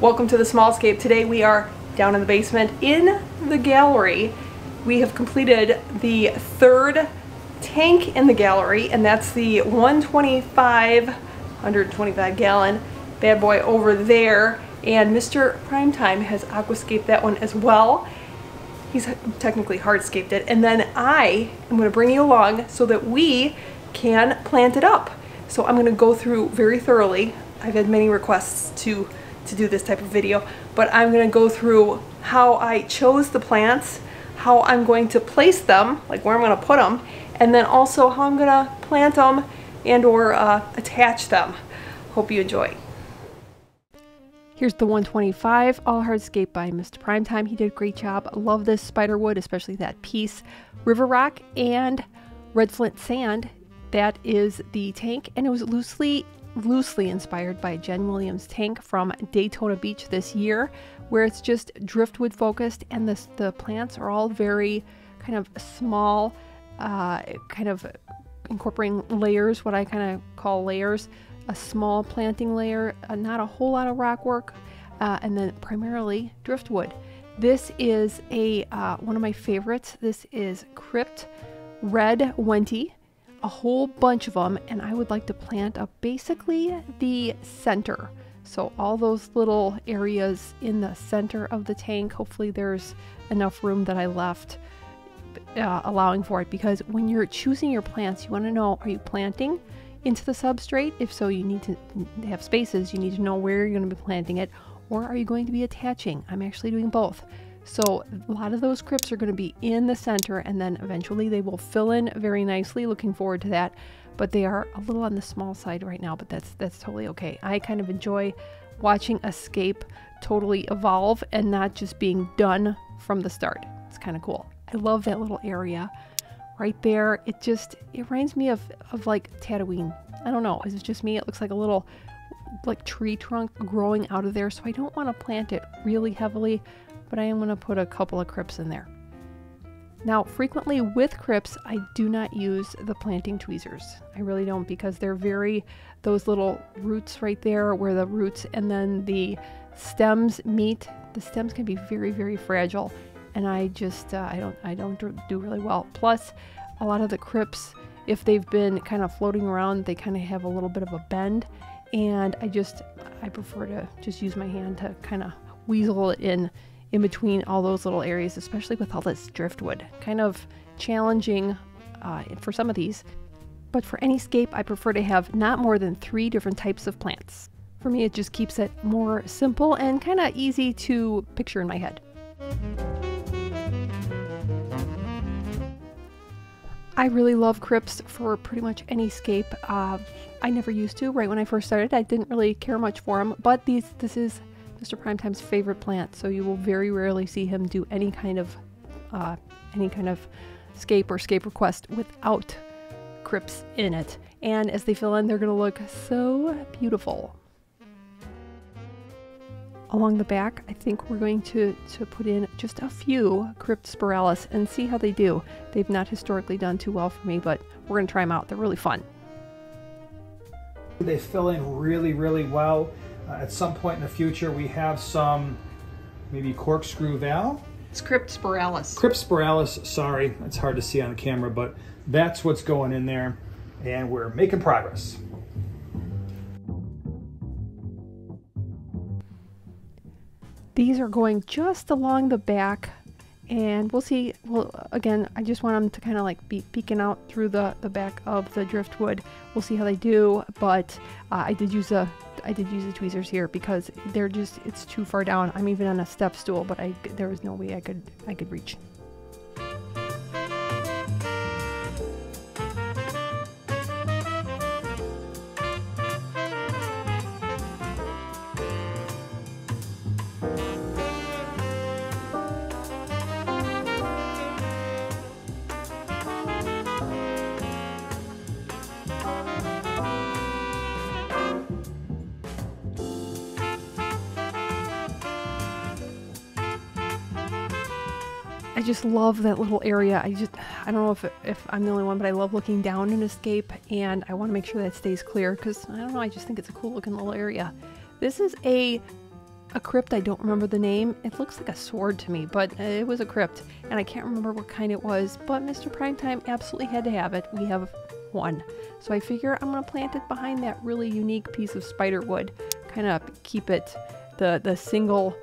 Welcome to the Small Scape. Today we are down in the basement in the gallery. We have completed the third tank in the gallery and that's the 125, 125 gallon bad boy over there and Mr. Primetime has aquascaped that one as well. He's technically hardscaped it and then I am going to bring you along so that we can plant it up. So I'm going to go through very thoroughly. I've had many requests to to do this type of video, but I'm going to go through how I chose the plants, how I'm going to place them, like where I'm going to put them, and then also how I'm going to plant them and or uh, attach them. Hope you enjoy. Here's the 125 All Hardscape by Mr. Primetime. He did a great job. Love this spiderwood, especially that piece. River Rock and Red Flint Sand. That is the tank, and it was loosely loosely inspired by Jen Williams' tank from Daytona Beach this year, where it's just driftwood focused and the, the plants are all very kind of small, uh, kind of incorporating layers, what I kind of call layers, a small planting layer, uh, not a whole lot of rock work, uh, and then primarily driftwood. This is a uh, one of my favorites. This is Crypt Red Wendtii a whole bunch of them and I would like to plant up basically the center. So all those little areas in the center of the tank, hopefully there's enough room that I left uh, allowing for it because when you're choosing your plants, you want to know, are you planting into the substrate? If so, you need to have spaces. You need to know where you're going to be planting it or are you going to be attaching? I'm actually doing both. So a lot of those crypts are going to be in the center and then eventually they will fill in very nicely. Looking forward to that. But they are a little on the small side right now, but that's that's totally okay. I kind of enjoy watching a scape totally evolve and not just being done from the start. It's kind of cool. I love that little area right there. It just it reminds me of of like Tatooine. I don't know. Is it just me? It looks like a little like tree trunk growing out of there. So I don't want to plant it really heavily but I am going to put a couple of crypts in there. Now, frequently with crypts, I do not use the planting tweezers. I really don't because they're very, those little roots right there where the roots and then the stems meet, the stems can be very, very fragile. And I just, uh, I don't, I don't do really well. Plus, a lot of the crypts, if they've been kind of floating around, they kind of have a little bit of a bend. And I just, I prefer to just use my hand to kind of weasel it in in between all those little areas, especially with all this driftwood. Kind of challenging uh, for some of these. But for any scape, I prefer to have not more than three different types of plants. For me, it just keeps it more simple and kind of easy to picture in my head. I really love crypts for pretty much any scape. Uh, I never used to. Right when I first started, I didn't really care much for them, but these this is Mr. Primetime's favorite plant, so you will very rarely see him do any kind of uh, any kind of scape or scape request without crypts in it. And as they fill in, they're going to look so beautiful. Along the back, I think we're going to, to put in just a few Crypt Spiralis and see how they do. They've not historically done too well for me, but we're going to try them out. They're really fun. They fill in really, really well. Uh, at some point in the future, we have some maybe corkscrew val. It's Crypt Spiralis. Cryptspiralis, sorry, it's hard to see on camera, but that's what's going in there, and we're making progress. These are going just along the back and we'll see well again i just want them to kind of like be peeking out through the the back of the driftwood. We'll see how they do but uh, i did use a i did use the tweezers here because they're just it's too far down. I'm even on a step stool but i there was no way i could i could reach I just love that little area. I just, I don't know if, if I'm the only one, but I love looking down in Escape and I want to make sure that stays clear because I don't know, I just think it's a cool looking little area. This is a a crypt. I don't remember the name. It looks like a sword to me, but uh, it was a crypt, and I can't remember what kind it was. But Mr. Primetime absolutely had to have it. We have one. So I figure I'm going to plant it behind that really unique piece of spider wood. Kind of keep it, the, the single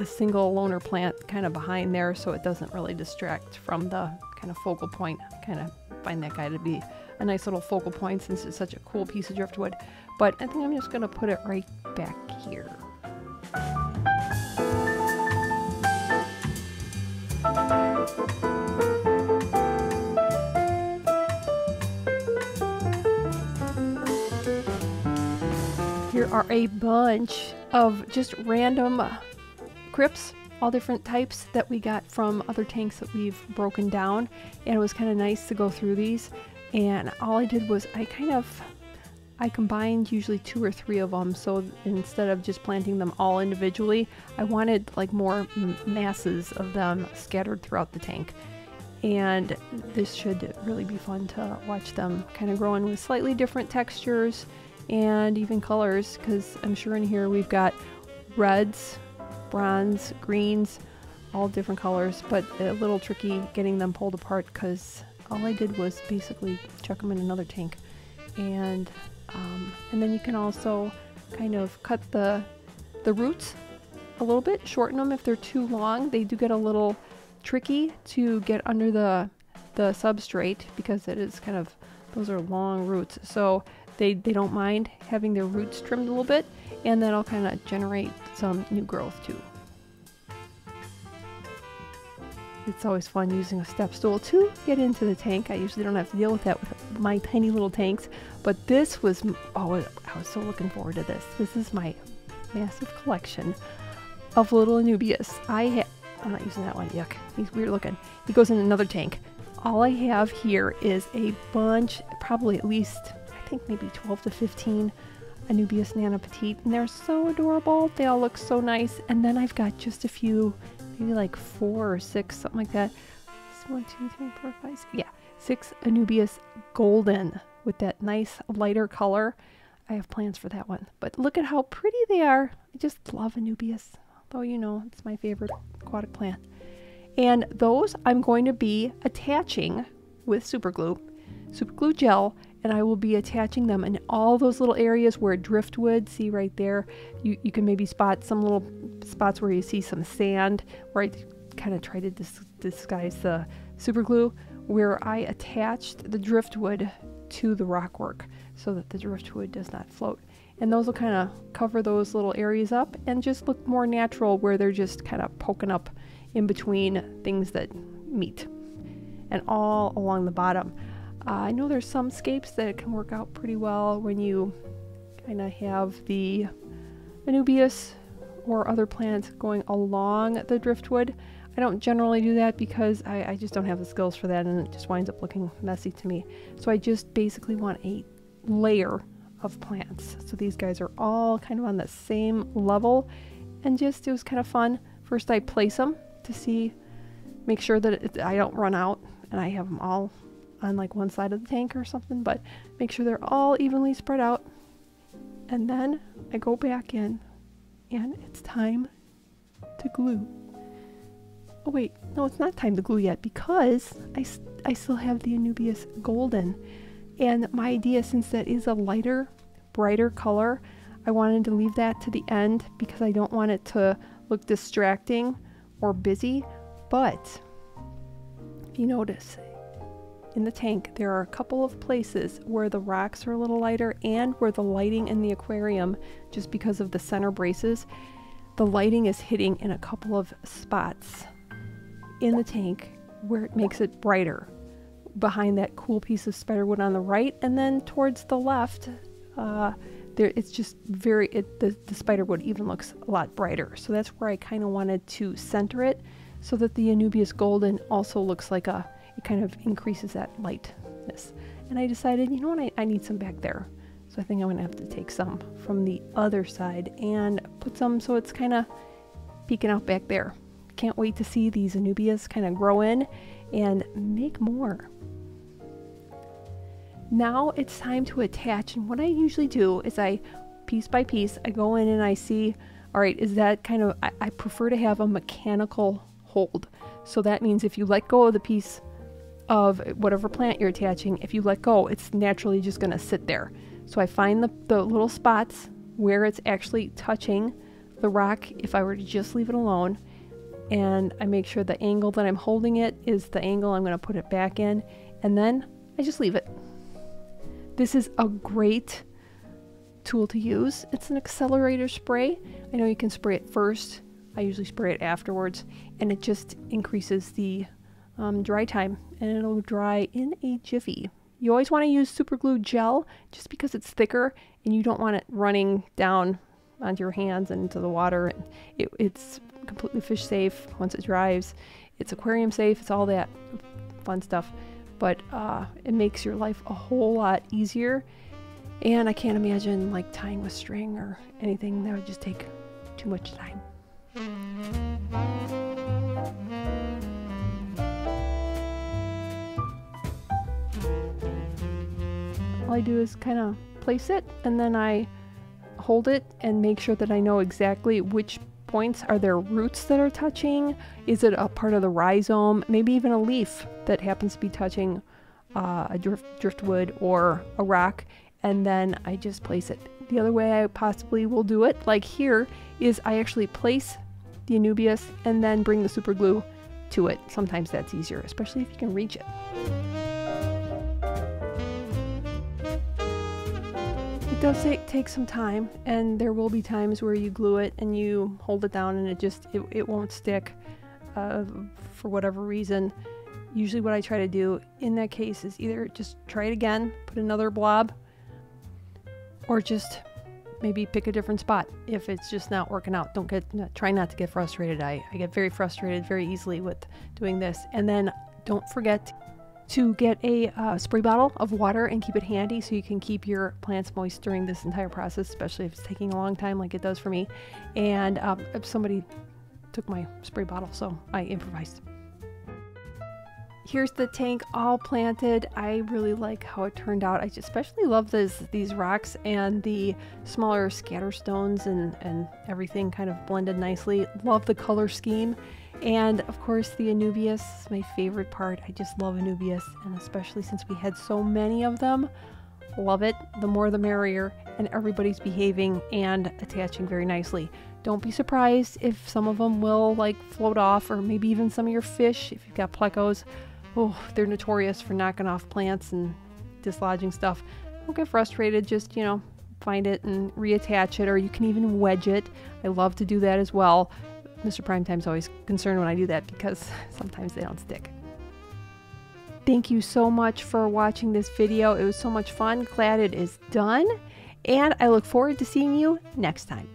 the single loner plant kind of behind there so it doesn't really distract from the kind of focal point. kind of find that guy to be a nice little focal point since it's such a cool piece of driftwood. But I think I'm just going to put it right back here. Here are a bunch of just random crypts, all different types that we got from other tanks that we've broken down. And it was kind of nice to go through these. And all I did was I kind of I combined usually two or three of them. So instead of just planting them all individually, I wanted like more masses of them scattered throughout the tank. And this should really be fun to watch them kind of growing with slightly different textures and even colors because I'm sure in here we've got reds, bronze, greens, all different colors, but a little tricky getting them pulled apart because all I did was basically chuck them in another tank. And um, and then you can also kind of cut the the roots a little bit, shorten them if they're too long. They do get a little tricky to get under the the substrate because it is kind of those are long roots. So they, they don't mind having their roots trimmed a little bit and that'll kind of generate some new growth too. It's always fun using a step stool to get into the tank. I usually don't have to deal with that with my tiny little tanks, but this was, oh, I was so looking forward to this. This is my massive collection of little Anubias. I have, I'm not using that one, yuck. He's weird looking. He goes in another tank. All I have here is a bunch, probably at least, I think maybe 12 to 15 Anubias Nana Petite, and they're so adorable. They all look so nice. And then I've got just a few maybe like four or six, something like that. One, two, three, four, five, six. Yeah, six Anubias Golden with that nice lighter color. I have plans for that one. But look at how pretty they are. I just love Anubias. Although, you know, it's my favorite aquatic plant. And those I'm going to be attaching with super glue, super glue gel, and I will be attaching them in all those little areas where driftwood, see right there, you, you can maybe spot some little spots where you see some sand, where I kind of try to dis disguise the super glue, where I attached the driftwood to the rockwork so that the driftwood does not float. And those will kind of cover those little areas up and just look more natural where they're just kind of poking up in between things that meet. And all along the bottom. Uh, I know there's some scapes that can work out pretty well when you kind of have the Anubias or other plants going along the driftwood. I don't generally do that because I, I, just don't have the skills for that and it just winds up looking messy to me. So I just basically want a layer of plants. So these guys are all kind of on the same level and just it was kind of fun. First I place them to see, make sure that it, I don't run out and I have them all on like one side of the tank or something, but make sure they're all evenly spread out. And then I go back in and it's time to glue. Oh wait, no, it's not time to glue yet because I, I still have the Anubias Golden. And my idea, since that is a lighter, brighter color, I wanted to leave that to the end because I don't want it to look distracting or busy. But if you notice, in the tank, there are a couple of places where the rocks are a little lighter and where the lighting in the aquarium, just because of the center braces, the lighting is hitting in a couple of spots in the tank where it makes it brighter. Behind that cool piece of spiderwood on the right and then towards the left uh, there it's just very it, the, the spiderwood even looks a lot brighter. So that's where i kind of wanted to center it so that the anubias golden also looks like a it kind of increases that lightness. And I decided, you know what, I, I need some back there. So I think I'm to have to take some from the other side and put some so it's kind of peeking out back there. Can't wait to see these Anubias kind of grow in and make more. Now it's time to attach and what I usually do is I piece by piece I go in and I see all right, is that kind of, I, I prefer to have a mechanical hold. So that means if you let go of the piece of whatever plant you're attaching, if you let go, it's naturally just going to sit there. So I find the, the little spots where it's actually touching the rock if I were to just leave it alone. And I make sure the angle that I'm holding it is the angle I'm going to put it back in. And then I just leave it. This is a great tool to use. It's an accelerator spray. I know you can spray it first. I usually spray it afterwards. And it just increases the um, dry time. And it'll dry in a jiffy. You always want to use super glue gel just because it's thicker and you don't want it running down onto your hands and into the water. It, it's completely fish safe once it dries. It's aquarium safe. It's all that fun stuff. But uh, it makes your life a whole lot easier. And I can't imagine like tying with string or anything. That would just take too much time. All I do is kind of place it and then I hold it and make sure that I know exactly which points are there roots that are touching. Is it a part of the rhizome? Maybe even a leaf that happens to be touching uh, a drift, driftwood or a rock and then I just place it. The other way I possibly will do it like here is I actually place the Anubias and then bring the super glue to it. Sometimes that's easier especially if you can reach it It does take, some time, and there will be times where you glue it and you hold it down and it just it, it won't stick uh, for whatever reason. Usually, what I try to do in that case is either just try it again, put another blob, or just maybe pick a different spot if it's just not working out. Don't get try not to get frustrated. I, I get very frustrated very easily with doing this, and then don't forget to get a uh, spray bottle of water and keep it handy so you can keep your plants moist during this entire process, especially if it's taking a long time like it does for me. And um, somebody took my spray bottle, so I improvised. Here's the tank all planted. I really like how it turned out. I especially love this, these rocks and the smaller scatter stones and, and everything kind of blended nicely. Love the color scheme. And of course, the Anubias is my favorite part. I just love Anubias, and especially since we had so many of them. Love it. The more the merrier, and everybody's behaving and attaching very nicely. Don't be surprised if some of them will like float off, or maybe even some of your fish. If you've got plecos, oh, they're notorious for knocking off plants and dislodging stuff. Don't get frustrated. Just you know, find it and reattach it, or you can even wedge it. I love to do that as well. Mr. Primetime's always concerned when I do that because sometimes they don't stick. Thank you so much for watching this video. It was so much fun. Glad it is done. And I look forward to seeing you next time.